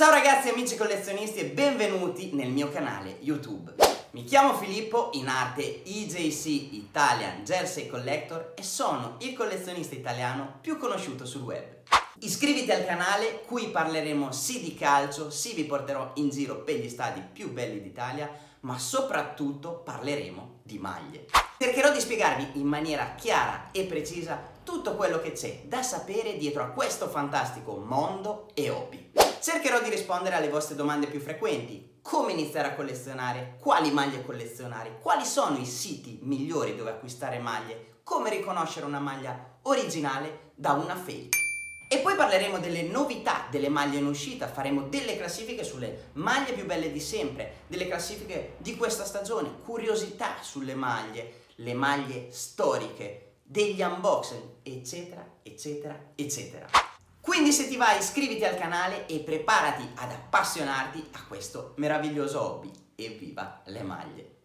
Ciao ragazzi amici collezionisti e benvenuti nel mio canale YouTube. Mi chiamo Filippo, in arte EJC Italian Jersey Collector e sono il collezionista italiano più conosciuto sul web. Iscriviti al canale, qui parleremo sì di calcio, sì vi porterò in giro per gli stadi più belli d'Italia, ma soprattutto parleremo di maglie. Cercherò di spiegarvi in maniera chiara e precisa tutto quello che c'è da sapere dietro a questo fantastico mondo e hobby. Cercherò di rispondere alle vostre domande più frequenti. Come iniziare a collezionare? Quali maglie collezionare? Quali sono i siti migliori dove acquistare maglie? Come riconoscere una maglia originale da una fake? E poi parleremo delle novità delle maglie in uscita, faremo delle classifiche sulle maglie più belle di sempre, delle classifiche di questa stagione, curiosità sulle maglie, le maglie storiche, degli unboxing, eccetera, eccetera, eccetera. Quindi se ti va iscriviti al canale e preparati ad appassionarti a questo meraviglioso hobby. Evviva le maglie!